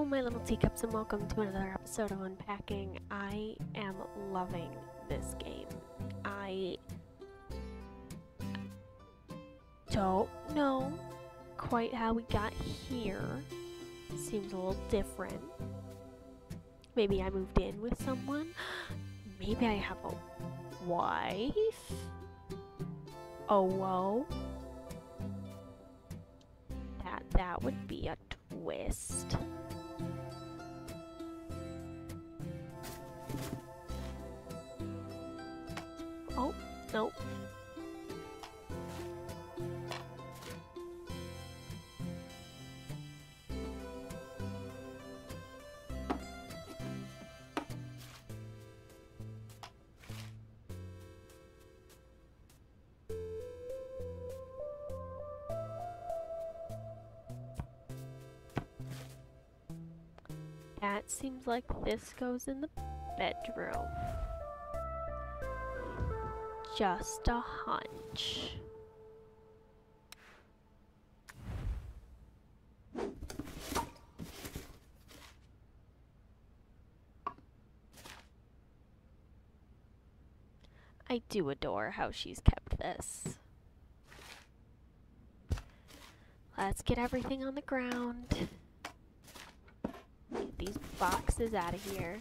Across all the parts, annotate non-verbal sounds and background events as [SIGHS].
Hello, my little teacups, and welcome to another episode of Unpacking. I am loving this game. I don't know quite how we got here. Seems a little different. Maybe I moved in with someone. Maybe I have a wife. Oh, whoa. That that would be a twist. Nope. That seems like this goes in the bedroom. Just a hunch. I do adore how she's kept this. Let's get everything on the ground. Get these boxes out of here.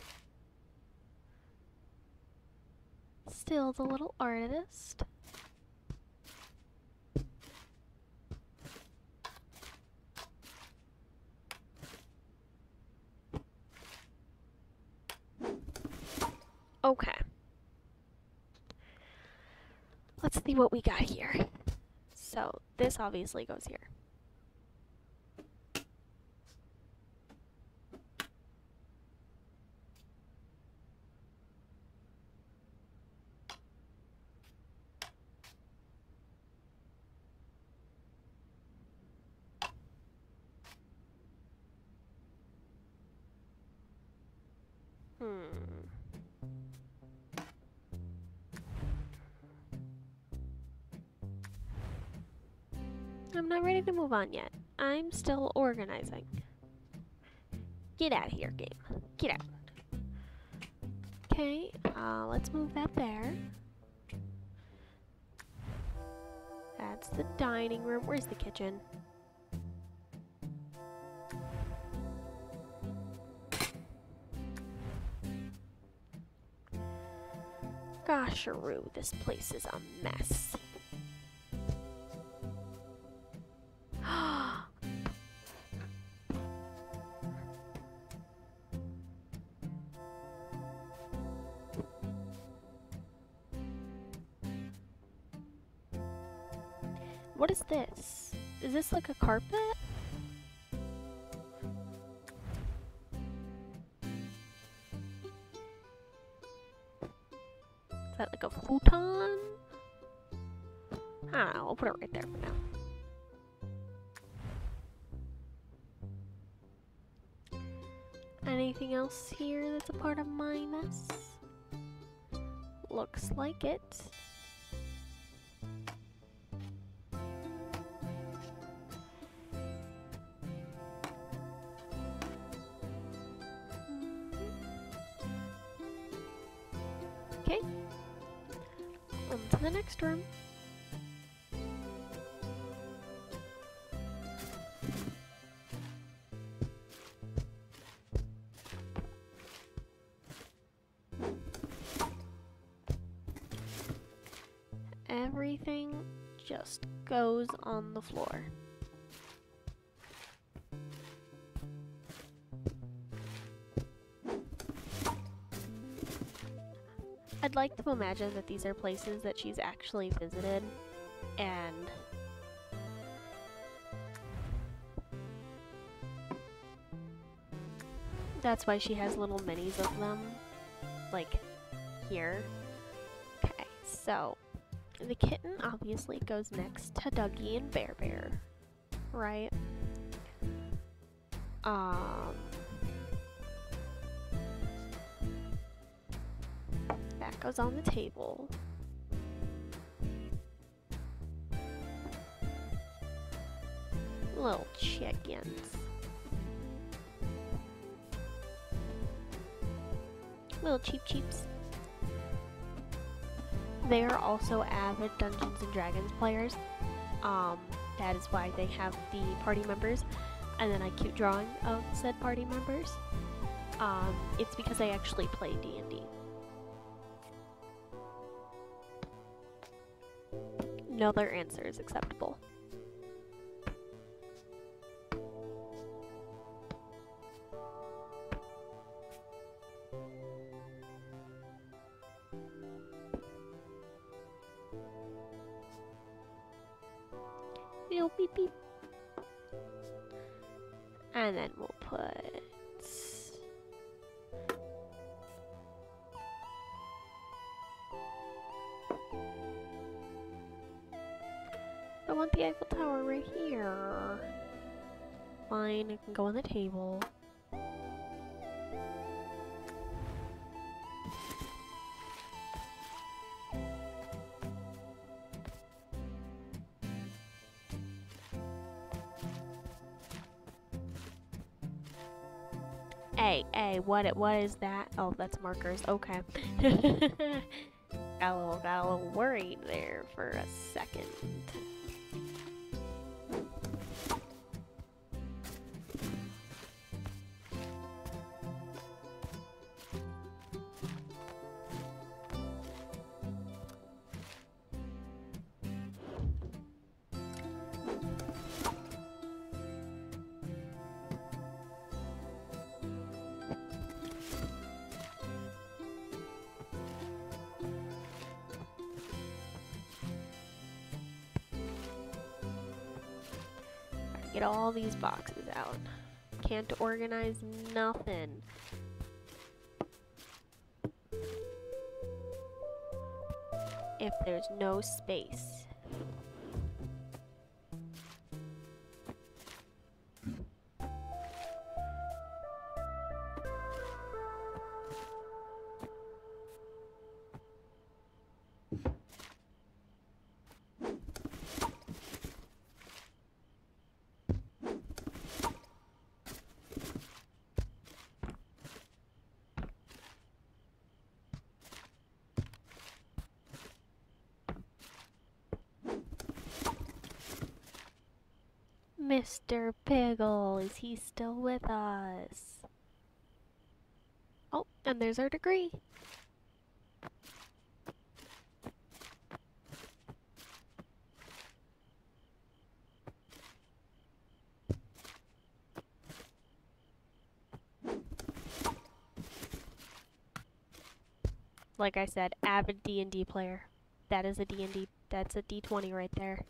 Still the little artist. Okay. Let's see what we got here. So, this obviously goes here. Move on yet. I'm still organizing. Get out of here, game. Get out. Okay, uh, let's move that there. That's the dining room. Where's the kitchen? Gosharoo, this place is a mess. Like a carpet? Is that like a futon? I don't know, I'll put it right there for now. Anything else here that's a part of my mess? Looks like it. Everything just goes on the floor. Like to imagine that these are places that she's actually visited and that's why she has little minis of them like here. Okay, so the kitten obviously goes next to Dougie and Bear Bear, right? Um goes on the table. Little chickens. Little cheap cheeps. They are also avid Dungeons and Dragons players. Um, that is why they have the party members, and then I keep drawing of said party members. Um, it's because I actually play D&D. No other answer is acceptable. Go on the table. Hey, hey, what what is that? Oh, that's markers. Okay. [LAUGHS] got a little got a little worried there for a second. All these boxes out. Can't organize nothing. If there's no space. Piggle, is he still with us? Oh, and there's our degree. Like I said, avid D&D player. That is a D&D, that's a D20 right there.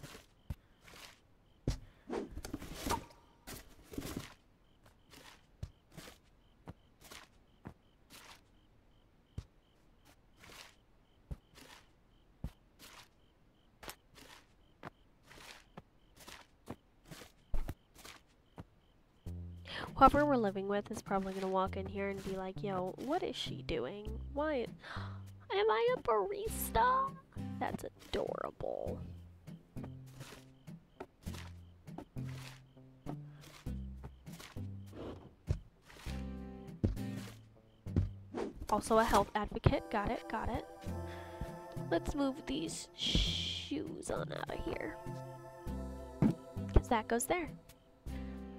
Whoever we're living with is probably gonna walk in here and be like, yo, what is she doing? Why [GASPS] am I a barista? That's adorable. Also a health advocate. Got it, got it. Let's move these shoes on out of here. Because that goes there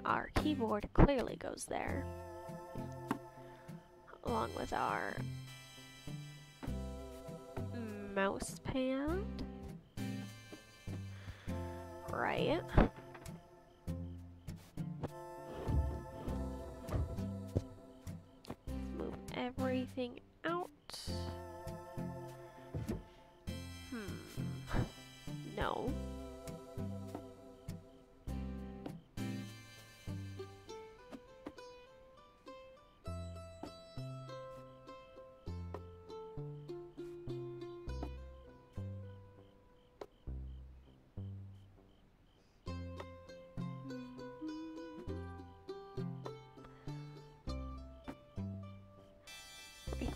our keyboard clearly goes there. Along with our mouse pad. Right. Move everything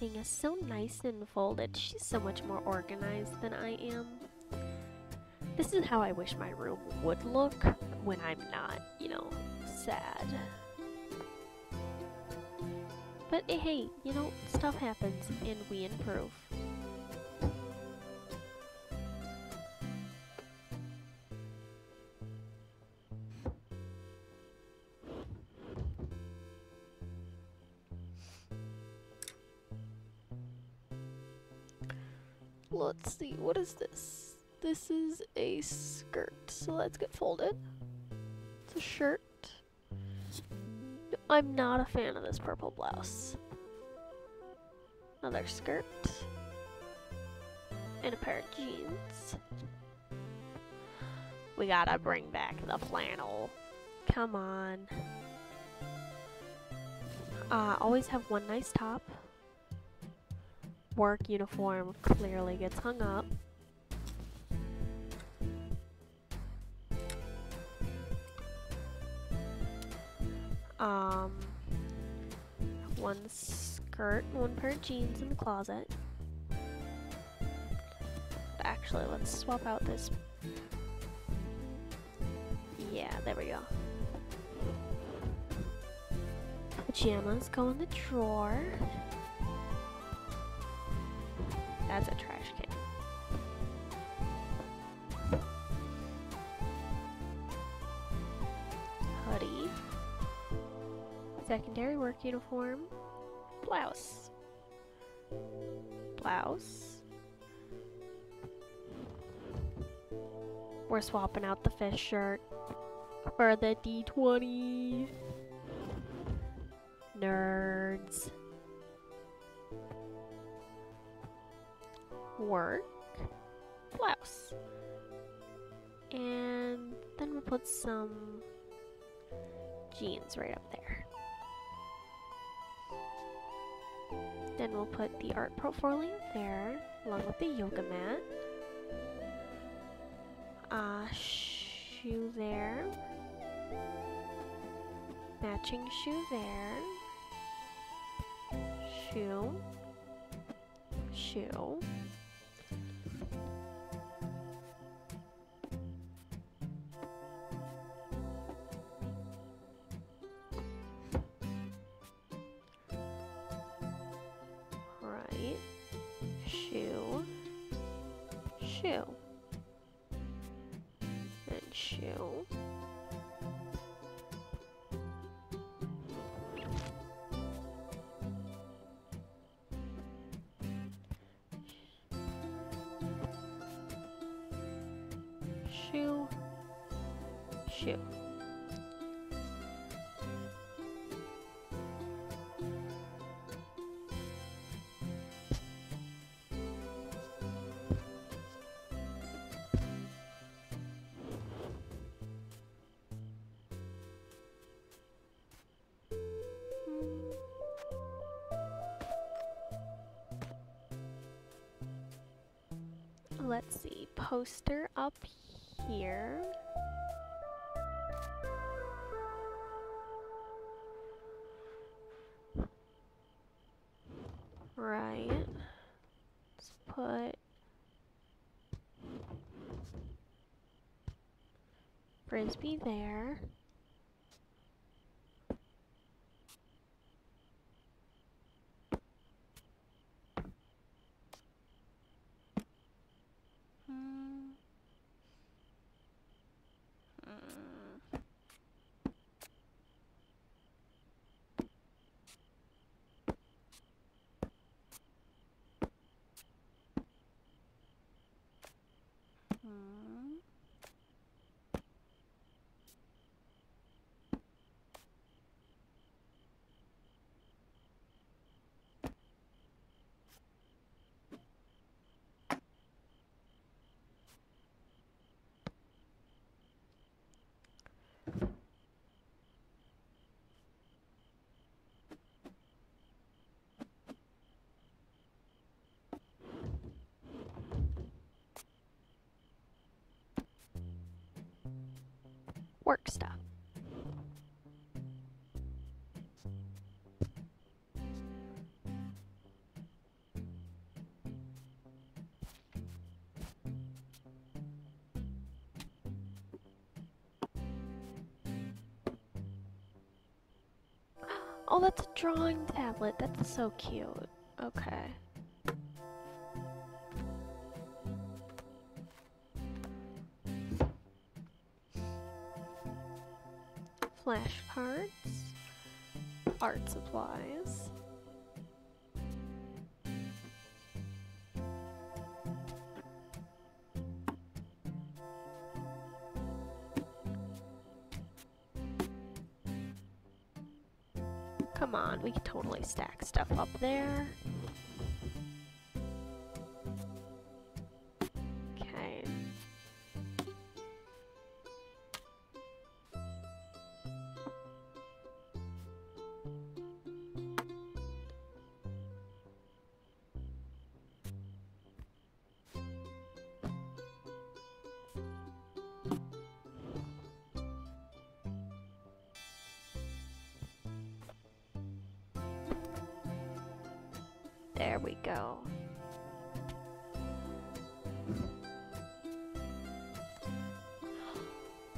everything is so nice and folded. She's so much more organized than I am. This is how I wish my room would look when I'm not, you know, sad. But eh, hey, you know, stuff happens and we improve. Skirt, so let's get folded. It's a shirt. I'm not a fan of this purple blouse. Another skirt. And a pair of jeans. We gotta bring back the flannel. Come on. Uh, always have one nice top. Work uniform clearly gets hung up. Skirt, one pair of jeans in the closet. Actually, let's swap out this. Yeah, there we go. Pajamas go in the drawer. That's a trash can. Hoodie. Secondary work uniform. Blouse. Blouse. We're swapping out the fish shirt for the D20. Nerds. Work. Blouse. And then we'll put some jeans right up there. Then we'll put the art portfolio there, along with the yoga mat. Uh, shoe there. Matching shoe there. Shoe. Shoe. Shoe. Shoe. Let's see, poster up here. Right. Let's put frisbee there. Work stuff. [GASPS] Oh, that's a drawing tablet. That's so cute. Okay. Flashcards. Art supplies. Come on, we can totally stack stuff up there. We go.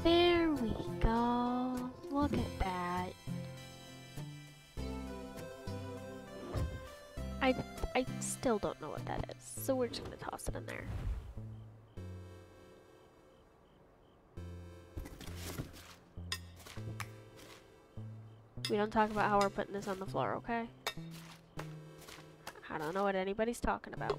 There we go. Look at that. I I still don't know what that is, so we're just gonna toss it in there. We don't talk about how we're putting this on the floor, okay? I don't know what anybody's talking about.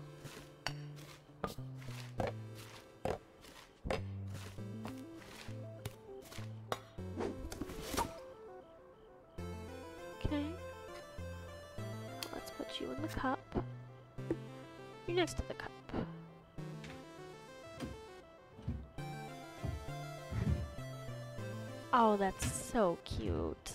Okay. Let's put you in the cup. You're next to the cup. Oh, that's so cute.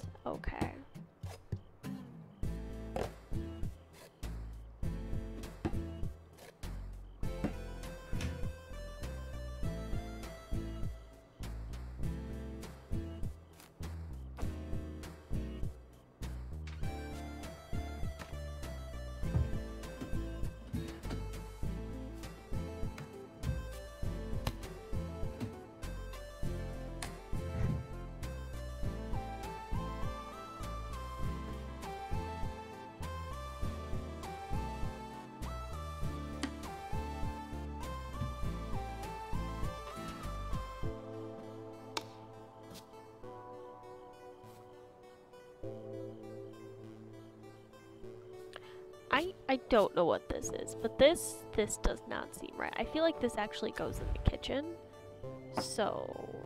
I I don't know what this is, but this this does not seem right. I feel like this actually goes in the kitchen. So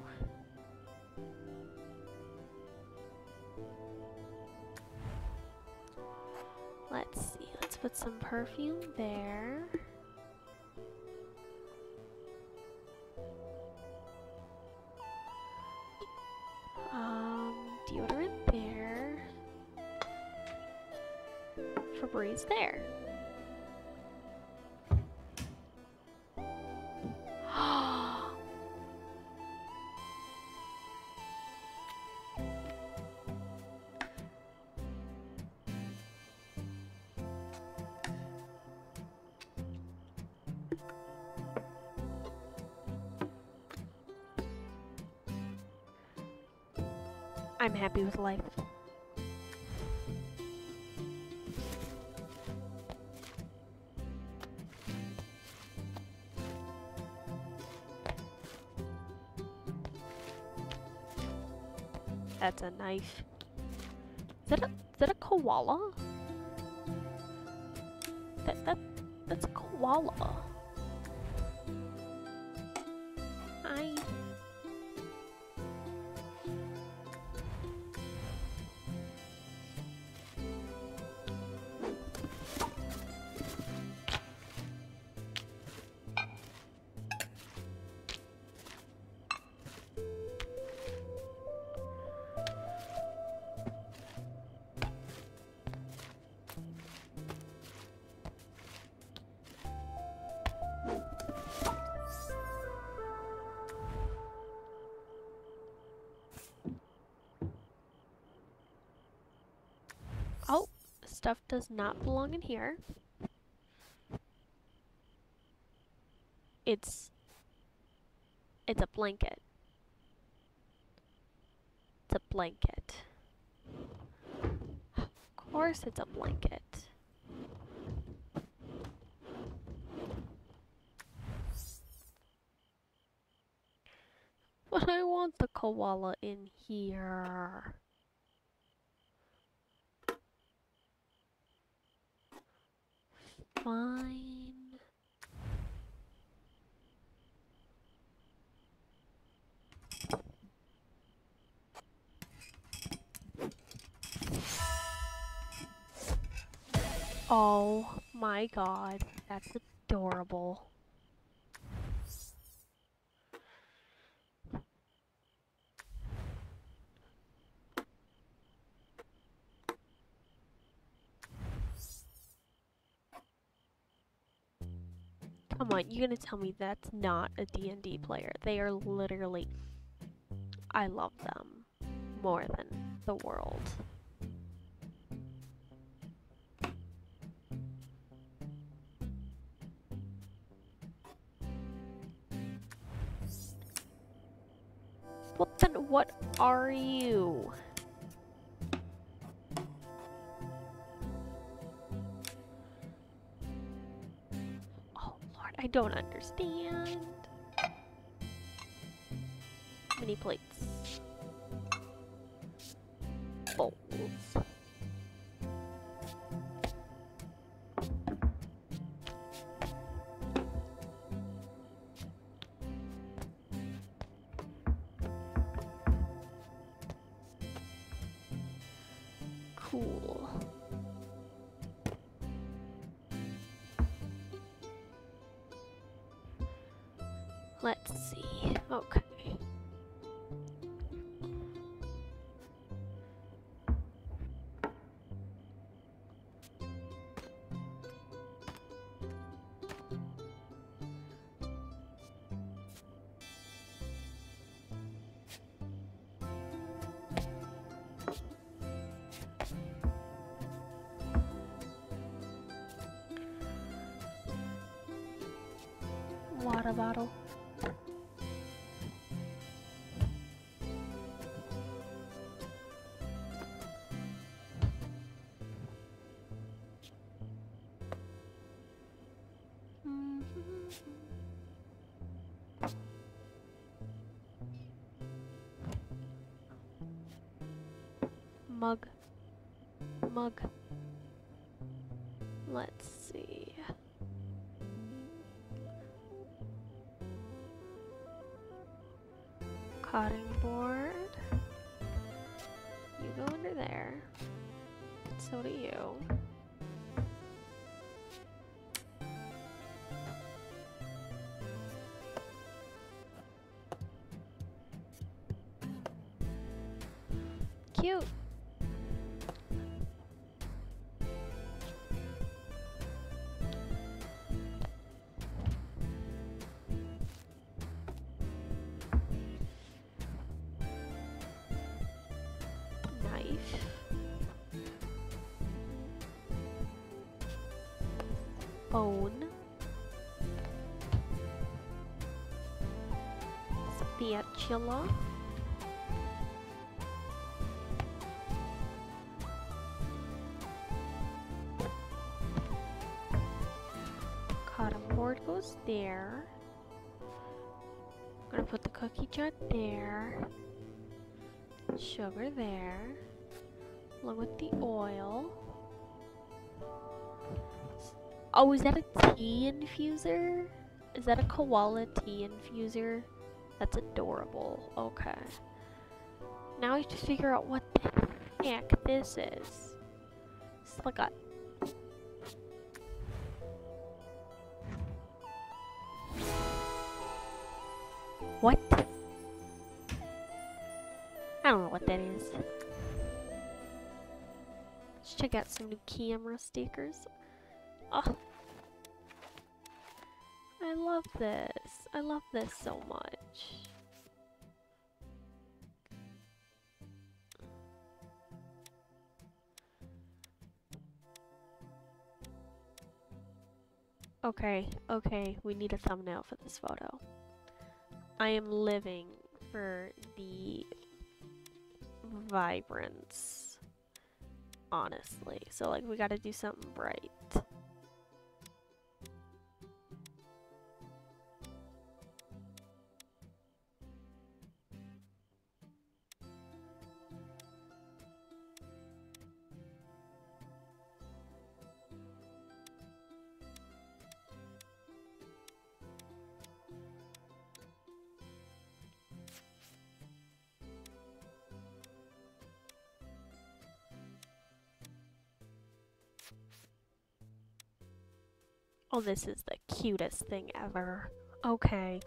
Let's see. Let's put some perfume there. I'm happy with life. That's a knife. Is that a is that a koala? That that that's a koala. Stuff does not belong in here. It's it's a blanket. It's a blanket. Of course it's a blanket. But I want the koala in here. Fine. Oh my god, that's adorable. Come on, you're gonna tell me that's not a D&D player. They are literally... I love them more than the world. Well then what are you? I don't understand. Mini plates. Water bottle. Mm-hmm. Mug. Mug. Let's Cutting board. You go under there. So do you. Spatula. Cotton board goes there. Gonna put the cookie jar there. Sugar there. Along with the oil. Oh, is that a tea infuser? Is that a koala tea infuser? That's adorable. Okay. Now I have to figure out what the heck this is. It's like a What? I don't know what that is. Let's check out some new camera stickers. Oh. I love this. I love this so much. Okay, okay, we need a thumbnail for this photo. I am living for the vibrance honestly. So like we gotta do something right. Oh, this is the cutest thing ever. Okay.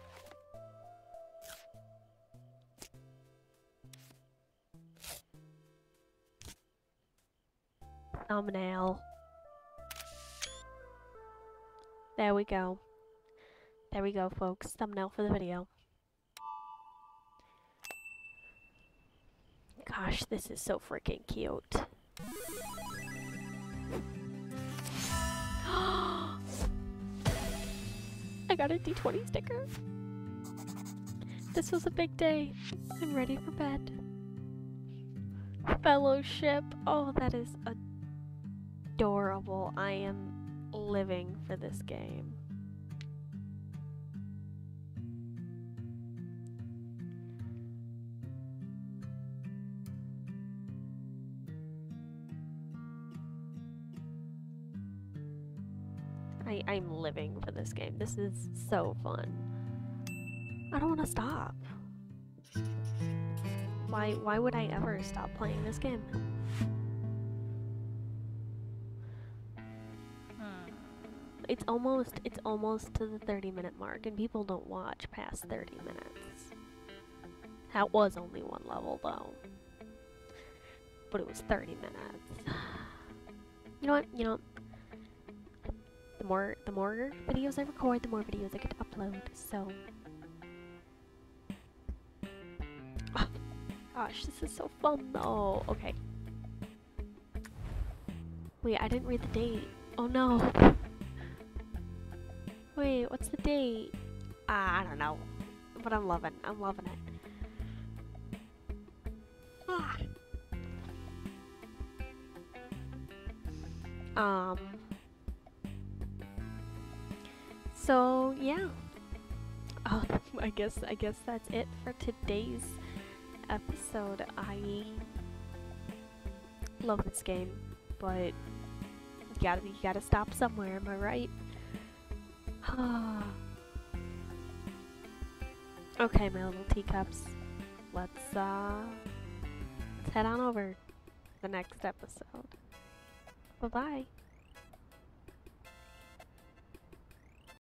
Thumbnail. There we go. There we go, folks. Thumbnail for the video. Gosh, this is so freaking cute. Got a D20 sticker. This was a big day. I'm ready for bed. Fellowship. Oh, that is adorable. I am living for this game. I, I'm living for this game. This is so fun. I don't want to stop. Why, why would I ever stop playing this game? Hmm. It's almost, it's almost to the 30 minute mark and people don't watch past 30 minutes. That was only one level though. But it was 30 minutes. [SIGHS] You know what, you know, more the more videos I record, the more videos I get to upload. So, Ah, gosh, this is so fun though. Okay. Wait, I didn't read the date. Oh no. Wait, what's the date? Ah, I don't know. But I'm loving. I'm loving it. Ah. Um. So yeah. Oh, [LAUGHS] I guess I guess that's it for today's episode. I love this game, but you gotta you gotta stop somewhere. Am I right? [SIGHS] okay, my little teacups. Let's uh let's head on over to the next episode. Bye bye.